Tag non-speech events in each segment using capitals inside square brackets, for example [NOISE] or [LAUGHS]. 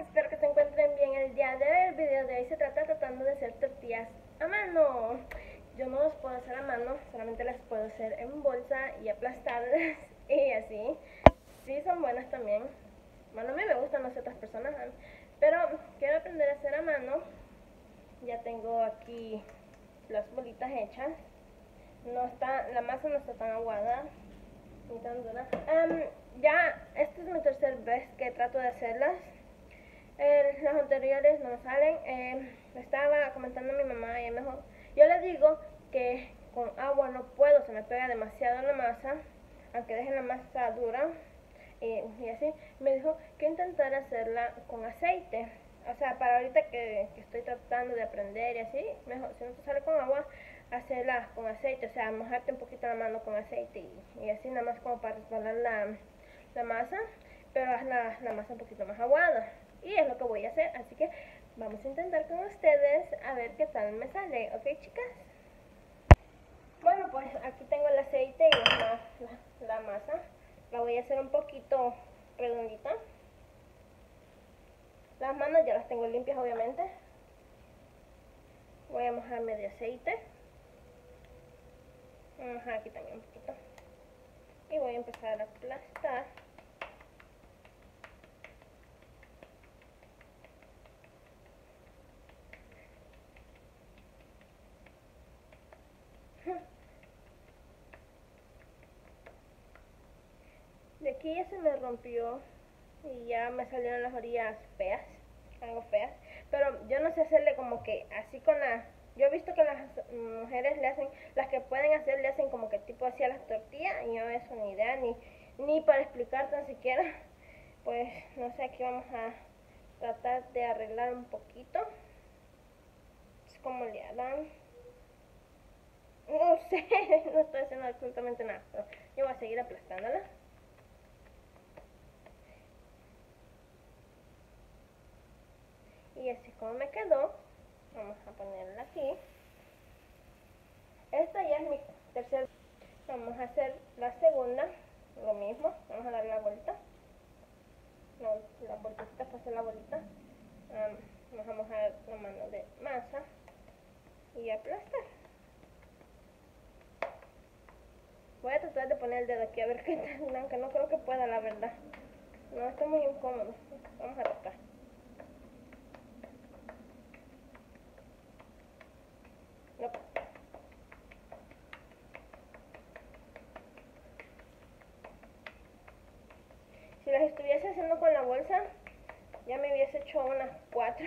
espero que se encuentren bien el día de hoy. El video de hoy se trata tratando de hacer tortillas a mano. Yo no las puedo hacer a mano, solamente las puedo hacer en bolsa y aplastarlas [LAUGHS] y así. Sí, son buenas también. Bueno, a mí me gustan, sé otras personas, pero quiero aprender a hacer a mano. Ya tengo aquí las bolitas hechas. No está, la masa no está tan aguada ni tan dura. ya, esta es mi tercera vez que trato de hacerlas. Eh, las anteriores no salen. Eh, estaba comentando a mi mamá y mejor. Yo le digo que con agua no puedo, se me pega demasiado la masa, aunque dejen la masa dura. y así, me dijo que intentara hacerla con aceite. O sea, para ahorita que, estoy tratando de aprender y así, mejor, si no te sale con agua, hacerla con aceite, o sea, mojarte un poquito la mano con aceite y, así nada más como para resbalar la, masa, pero haz la, la masa un poquito más aguada. Y es lo que voy a hacer, así que vamos a intentar con ustedes a ver qué tal me sale, ¿ok chicas? Bueno, pues aquí tengo el aceite y la, masa. La voy a hacer un poquito redondita. Las manos ya las tengo limpias, obviamente. Voy a mojarme de aceite. Aquí también un poquito. Y voy a empezar a aplastar. Ya se me rompió y ya me salieron las orillas feas, algo feas. Pero yo no sé hacerle como que así con la yo he visto que las mujeres le hacen, las que pueden hacer, le hacen como que tipo así a las tortillas y yo eso ni idea, ni, ni para explicar tan siquiera. [LAUGHS] Pues no sé, aquí vamos a tratar de arreglar un poquito. Es como le harán. No sé, [LAUGHS] no estoy haciendo absolutamente nada, pero yo voy a seguir aplastándola. Como me quedó, vamos a ponerla aquí. Esta ya es mi tercera. Vamos a hacer la segunda lo mismo vamos a dar la vuelta. No, la vueltita para hacer la bolita. Vamos a mojar la mano de masa y aplastar. Voy a tratar de poner el dedo aquí a ver qué tal aunque no creo que pueda la verdad. No, está muy incómodo. Vamos a tratar Si las estuviese haciendo con la bolsa, ya me hubiese hecho unas cuatro.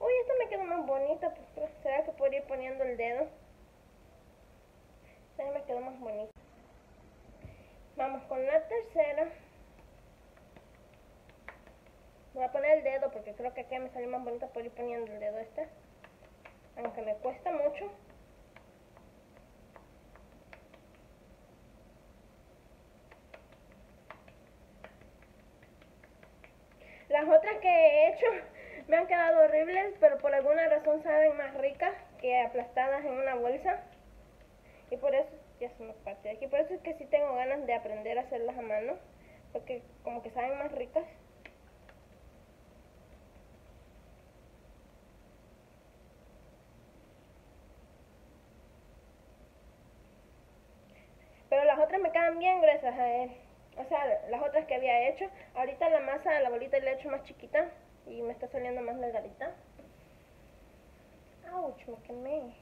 Uy, esta me quedó más bonita. Pues, ¿Será que podría ir poniendo el dedo? Esta me quedó más bonita. Vamos con la tercera. Voy a poner el dedo porque creo que aquí me salió más bonita por ir poniendo el dedo este. Aunque me cuesta mucho. Las otras que he hecho [LAUGHS] me han quedado horribles, pero por alguna razón saben más ricas que aplastadas en una bolsa. Y por eso, ya me parte de aquí, por eso es que sí tengo ganas de aprender a hacerlas a mano, porque como que saben más ricas. Pero las otras me quedan bien gracias a él o sea, las otras que había hecho. Ahorita la masa, la bolita la he hecho más chiquita y me está saliendo más delgadita. ¡Auch! Me quemé.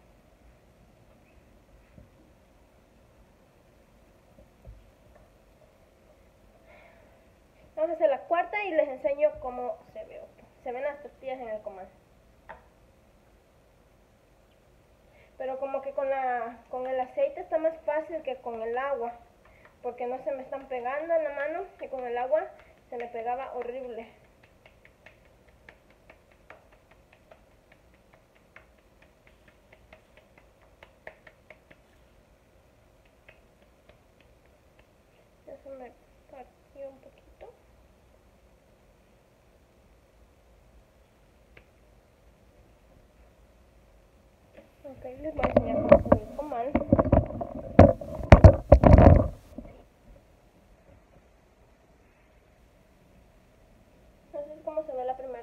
Vamos a hacer la cuarta y les enseño cómo se ve. Se ven las tortillas en el comal. Pero como que con, la, con el aceite está más fácil que con el agua porque no se me están pegando en la mano y con el agua se me pegaba horrible. Se me partió un poquito. Ok, les cómo se ve comal. cómo se ve la primera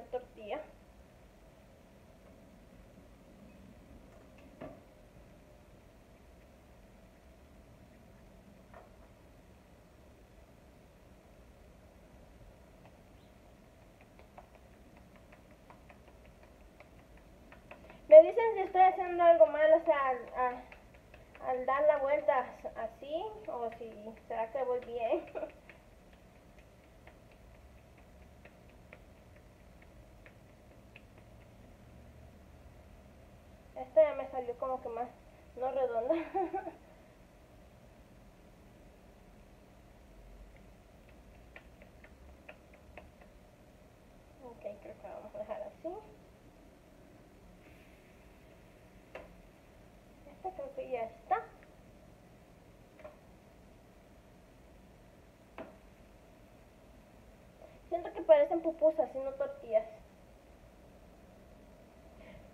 dicen si estoy haciendo algo mal, o sea, al dar la vuelta así, o si será que voy bien. [LAUGHS] Esta ya me salió como que más, no redonda. [LAUGHS] ok, creo que vamos a dejar así. Ya está. Siento que parecen pupusas y no tortillas.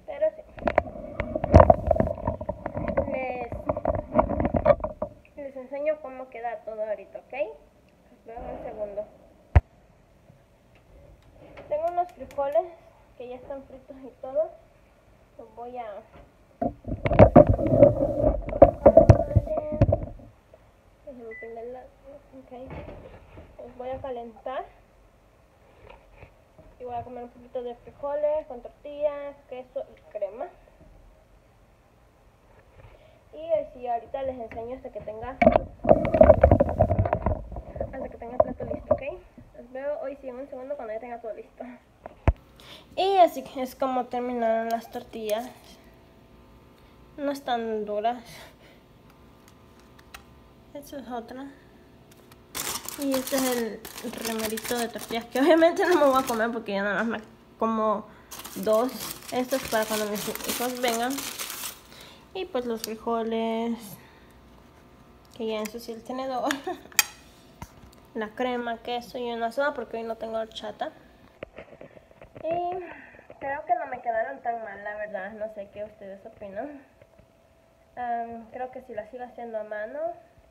Pero sí. Les, les enseño cómo queda todo ahorita, ¿ok? Esperen un segundo. Tengo unos frijoles que ya están fritos y todo. Los voy a... Okay. Los voy a calentar y voy a comer un poquito de con tortillas, queso y crema. Y así ahorita les enseño hasta que tenga hasta que tenga el listo, ¿ok? Les veo hoy sí en un segundo cuando ya tenga todo listo. Y así es como terminaron las tortillas. No están duras. Esta es otra. Y este es el remerito de tortillas que obviamente no me voy a comer porque ya nada más me como dos. Esto es para cuando mis hijos vengan. Y pues los frijoles que ya ensucié el tenedor. [LAUGHS] La crema, queso y una soda porque hoy no tengo horchata. Y creo que no me quedaron tan mal, la verdad. No sé qué ustedes opinan. creo que si las sigo haciendo a mano,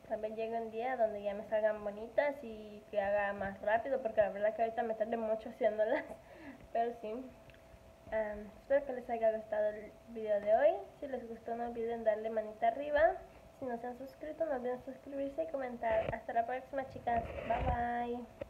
también llega un día donde ya me salgan bonitas y que haga más rápido, porque la verdad que ahorita me tardé mucho haciéndolas, [LAUGHS] pero sí. Espero que les haya gustado el video de hoy. Si les gustó no olviden darle manita arriba. Si no se han suscrito no olviden suscribirse y comentar. Hasta la próxima chicas. Bye bye.